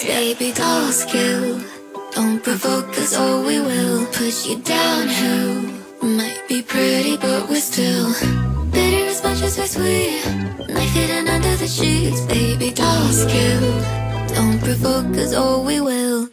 Cause baby dolls kill. Don't provoke us or we will push you downhill. Might be pretty, but we're still bitter as much as we're sweet. Knife hidden under the sheets, baby dolls kill. Don't provoke us or we will.